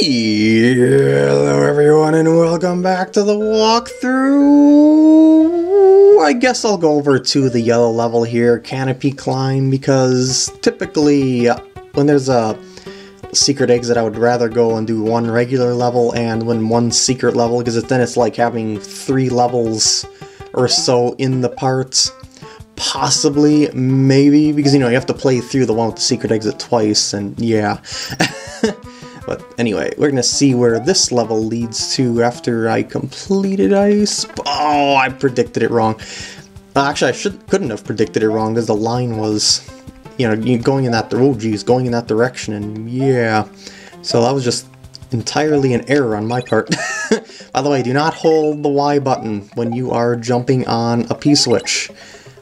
Hello everyone and welcome back to the walkthrough! I guess I'll go over to the yellow level here, Canopy Climb, because typically uh, when there's a secret exit I would rather go and do one regular level and when one secret level, because then it's like having three levels or so in the parts. Possibly, maybe, because you know, you have to play through the one with the secret exit twice, and yeah. But anyway, we're gonna see where this level leads to after I completed Ice. Oh, I predicted it wrong. Uh, actually, I should couldn't have predicted it wrong because the line was, you know, going in that. Oh, geez, going in that direction, and yeah. So that was just entirely an error on my part. By the way, do not hold the Y button when you are jumping on a P-switch.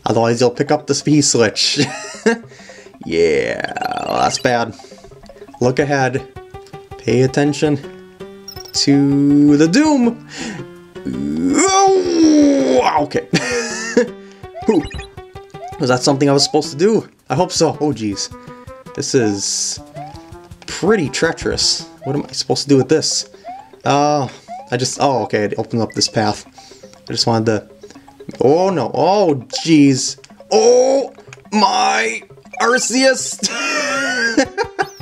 Otherwise, you'll pick up the P-switch. yeah, well, that's bad. Look ahead. Pay attention to the doom. Okay. Was that something I was supposed to do? I hope so. Oh, geez. This is pretty treacherous. What am I supposed to do with this? Uh, I just... Oh, okay. It opened up this path. I just wanted to... Oh, no. Oh, jeez. Oh, my Arceus!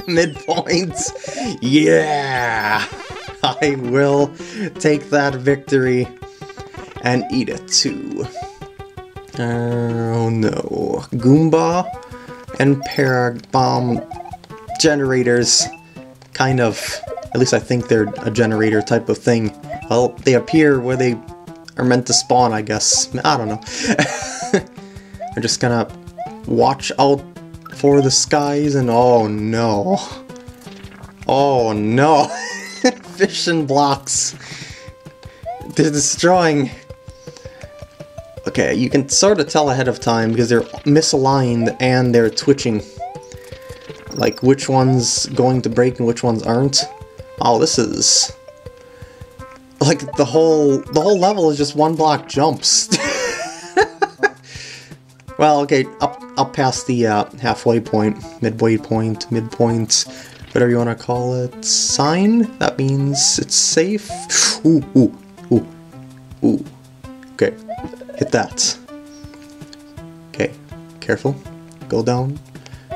midpoints. Yeah! I will take that victory and eat it too. Oh no. Goomba and Parag Bomb generators kind of, at least I think they're a generator type of thing. Well, they appear where they are meant to spawn, I guess. I don't know. I'm just gonna watch out for the skies and oh no. Oh no. Fission blocks. They're destroying. Okay, you can sort of tell ahead of time because they're misaligned and they're twitching. Like which one's going to break and which ones aren't. Oh, this is like the whole the whole level is just one block jumps. well, okay, up up past the uh, halfway point, midway point, midpoint, whatever you want to call it, sign. That means it's safe. Ooh, ooh, ooh, ooh. Okay, hit that. Okay, careful. Go down.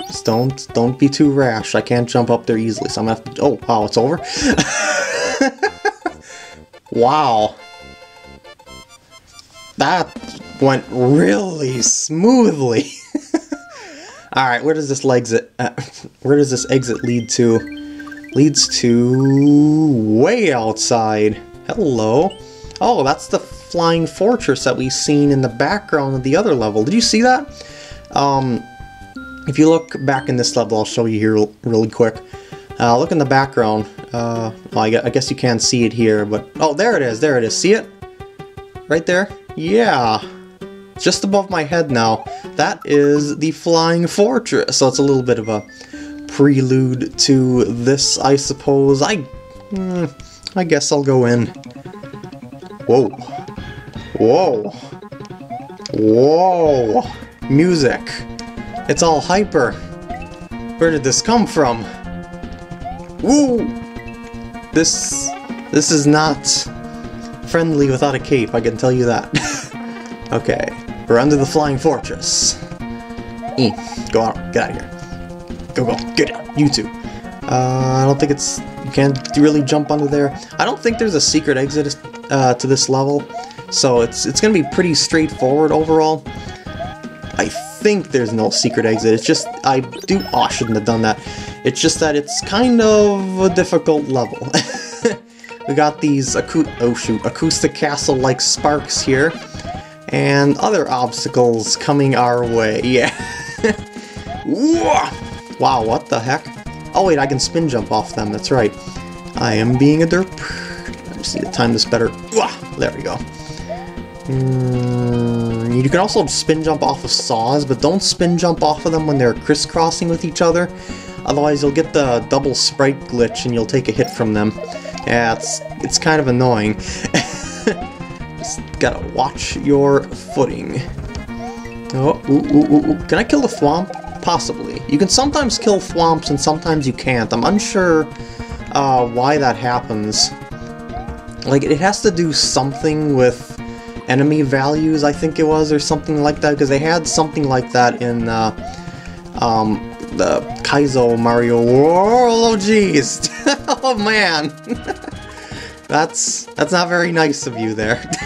Just don't don't be too rash. I can't jump up there easily, so I'm gonna have to. Oh, wow, it's over. wow. That went really smoothly. All right, where does this exit? Uh, where does this exit lead to? Leads to way outside. Hello. Oh, that's the flying fortress that we've seen in the background of the other level. Did you see that? Um, if you look back in this level, I'll show you here really quick. Uh, look in the background. Uh, well, I guess you can't see it here, but oh, there it is. There it is. See it? Right there. Yeah just above my head now. That is the Flying Fortress, so it's a little bit of a prelude to this, I suppose. I, mm, I guess I'll go in. Whoa. Whoa. Whoa. Music. It's all hyper. Where did this come from? Woo! This... This is not friendly without a cape, I can tell you that. okay. We're under the flying fortress. E, go out. Get out of here. Go, go. Get out. You too. Uh, I don't think it's... You can't really jump under there. I don't think there's a secret exit uh, to this level. So it's, it's going to be pretty straightforward overall. I think there's no secret exit. It's just... I do... Oh, I shouldn't have done that. It's just that it's kind of a difficult level. we got these... oh, shoot. Acoustic castle-like sparks here and other obstacles coming our way. Yeah. wow, what the heck? Oh wait, I can spin jump off them, that's right. I am being a derp. I just need to time this better. There we go. Mm, you can also spin jump off of saws, but don't spin jump off of them when they're crisscrossing with each other. Otherwise you'll get the double sprite glitch and you'll take a hit from them. Yeah, it's, it's kind of annoying. Just gotta watch your footing. Oh, ooh, ooh, ooh, Can I kill the Thwomp? Possibly. You can sometimes kill Thwomps and sometimes you can't. I'm unsure uh, why that happens. Like, it has to do something with enemy values, I think it was, or something like that, because they had something like that in uh, um, the Kaizo Mario World. Oh, jeez. oh, man. that's, that's not very nice of you there.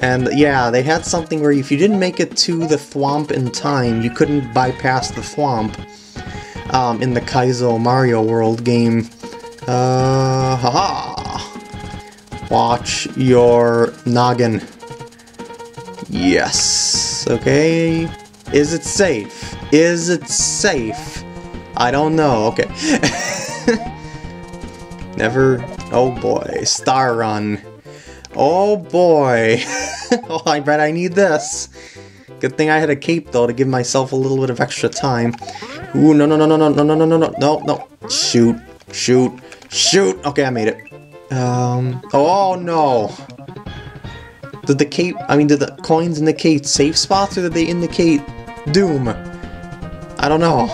and yeah, they had something where if you didn't make it to the Thwomp in time, you couldn't bypass the Thwomp um, in the Kaizo Mario World game. Uh, haha! Watch your noggin. Yes. Okay. Is it safe? Is it safe? I don't know. Okay. Never. Oh boy. Star Run. Oh boy. oh, I bet I need this. Good thing I had a cape though to give myself a little bit of extra time. Ooh, no, no, no, no, no, no, no, no, no, no, no, no. Shoot, shoot, shoot. Okay, I made it. Um, oh no. Did the cape, I mean, did the coins indicate safe spots or did they indicate doom? I don't know.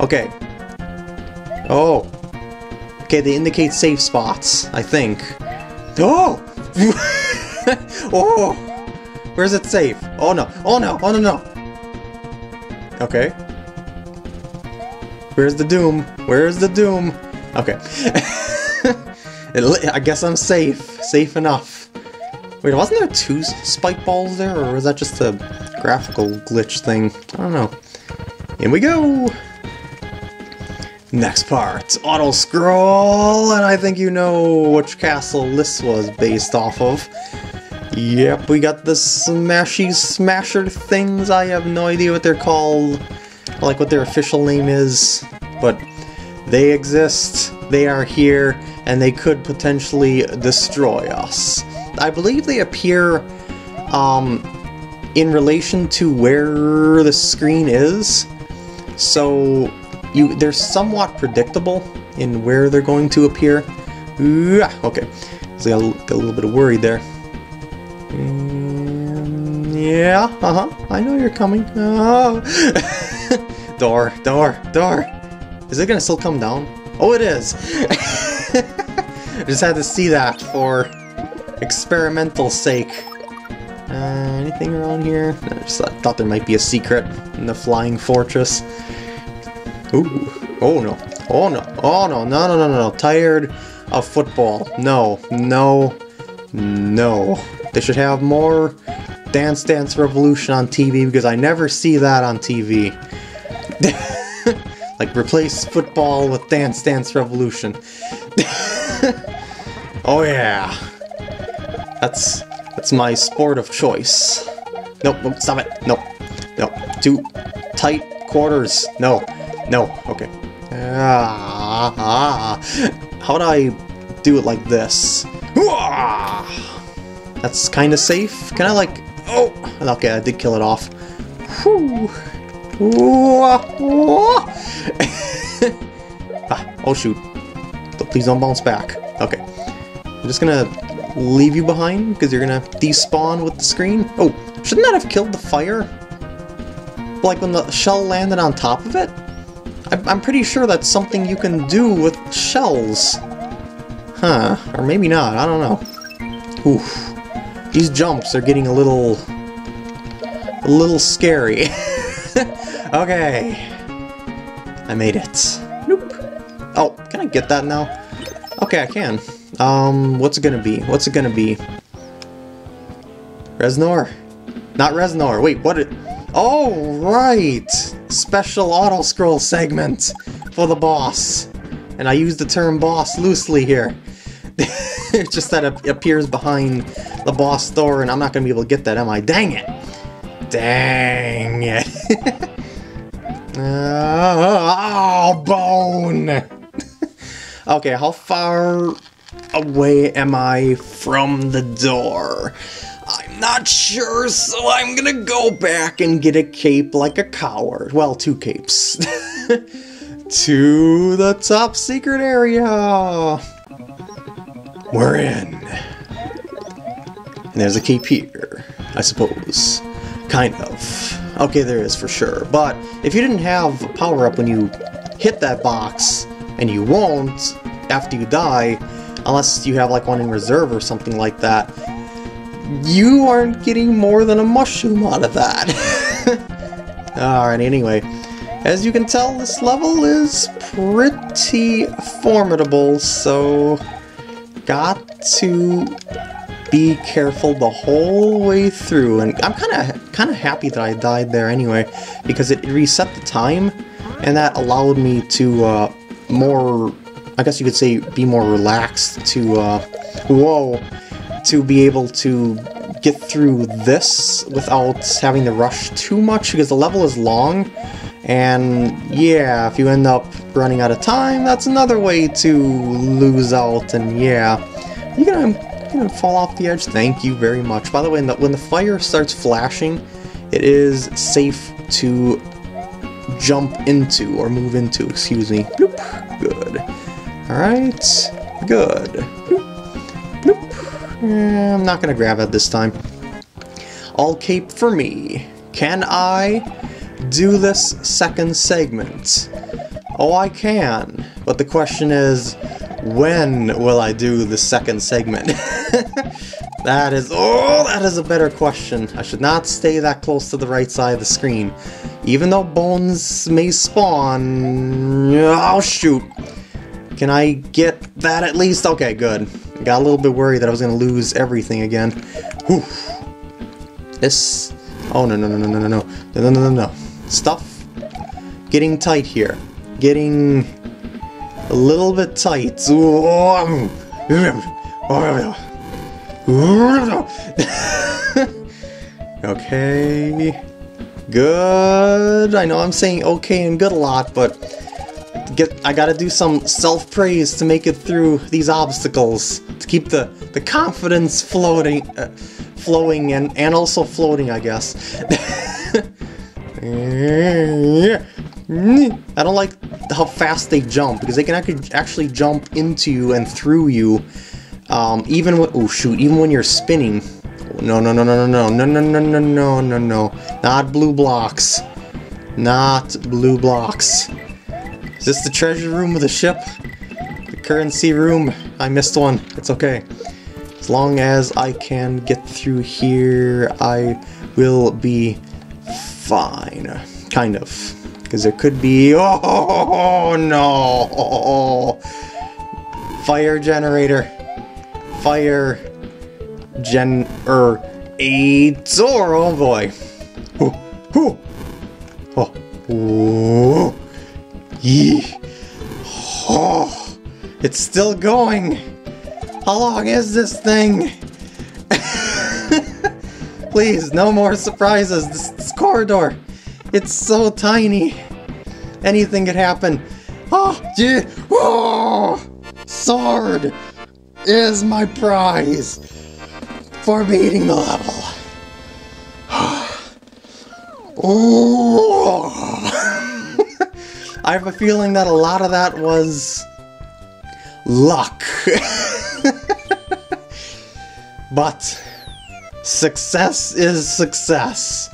Okay. Oh. Okay, they indicate safe spots, I think. Oh! oh! Where's it safe? Oh no, oh no, oh no, no! Okay. Where's the doom? Where's the doom? Okay. I guess I'm safe. Safe enough. Wait, wasn't there two spike balls there, or was that just a graphical glitch thing? I don't know. In we go! Next part, auto scroll, and I think you know which castle this was based off of. Yep, we got the Smashy Smasher things. I have no idea what they're called, like what their official name is, but they exist, they are here, and they could potentially destroy us. I believe they appear um, in relation to where the screen is, so you they're somewhat predictable in where they're going to appear. Okay, so I got, got a little bit of worried there. And yeah, uh-huh, I know you're coming. Oh. door, door, door. Is it gonna still come down? Oh, it is! I just had to see that for experimental sake. Uh, anything around here? I just thought there might be a secret in the Flying Fortress. Ooh. Oh no. Oh no. Oh no. No, no, no, no, no. Tired of football. No. No. No. They should have more Dance Dance Revolution on TV because I never see that on TV. like, replace football with Dance Dance Revolution. oh yeah. That's that's my sport of choice. Nope, nope, stop it. Nope. Nope. Too tight quarters. No. No. Okay. Ah, ah. How would I do it like this? That's kind of safe. Can I like... Oh! Okay, I did kill it off. Ah, oh shoot. Please don't bounce back. Okay. I'm just gonna leave you behind because you're gonna despawn with the screen. Oh, shouldn't that have killed the fire? Like when the shell landed on top of it? I'm pretty sure that's something you can do with shells. Huh, or maybe not, I don't know. Oof. These jumps are getting a little... a little scary. okay. I made it. Nope. Oh, can I get that now? Okay, I can. Um, what's it gonna be? What's it gonna be? Reznor? Not Reznor, Wait, what? Oh, right! Special auto-scroll segment for the boss. And I use the term boss loosely here. it's just that it appears behind the boss door, and I'm not gonna be able to get that, am I? Dang it! Dang it! Oh, oh, bone! okay, how far away am I from the door? I'm not sure, so I'm gonna go back and get a cape like a coward. Well, two capes. to the top secret area! We're in. And there's a cape here, I suppose. Kind of. Okay, there is for sure. But if you didn't have a power up when you hit that box, and you won't after you die, unless you have like one in reserve or something like that, you aren't getting more than a mushroom out of that. Alright, anyway. As you can tell, this level is pretty formidable, so got to be careful the whole way through. And I'm kind of kind of happy that I died there anyway, because it reset the time, and that allowed me to uh, more, I guess you could say, be more relaxed to, uh, whoa, to be able to get through this without having to rush too much, because the level is long, and yeah, if you end up running out of time, that's another way to lose out, and yeah, you're gonna, you're gonna fall off the edge. Thank you very much. By the way, when the fire starts flashing, it is safe to jump into, or move into, excuse me. Bloop. Good. Alright, good. Eh, I'm not gonna grab it this time. All cape for me. Can I do this second segment? Oh, I can. But the question is, when will I do the second segment? that is, oh, that is a better question. I should not stay that close to the right side of the screen. Even though bones may spawn, oh shoot. Can I get that at least? Okay, good. I got a little bit worried that I was going to lose everything again. Whew. This... Oh, no, no, no, no, no, no, no. No, no, no, no, Stuff. Getting tight here. Getting... A little bit tight. okay. Good. I know I'm saying okay and good a lot, but get I gotta do some self-praise to make it through these obstacles. To keep the, the confidence floating, uh, flowing and, and also floating, I guess. I don't like how fast they jump, because they can actually jump into you and through you, um, even when- oh shoot, even when you're spinning. No, no, no, no, no, no, no, no, no, no, no, no, not blue blocks. Not blue blocks. Is this the treasure room of the ship? The currency room? I missed one. It's okay. As long as I can get through here, I will be fine. Kind of. Because there could be... Oh, no! Fire generator. Fire... Gen... Er... Door, oh boy. Ooh, ooh. Oh. Yee. Oh. It's still going. How long is this thing? Please, no more surprises. This, this corridor. It's so tiny. Anything could happen. Oh, gee. Oh, sword is my prize for beating the level. oh. I have a feeling that a lot of that was luck. but success is success.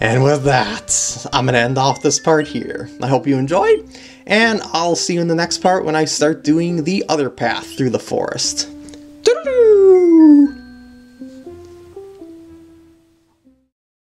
And with that, I'm going to end off this part here. I hope you enjoyed, and I'll see you in the next part when I start doing the other path through the forest.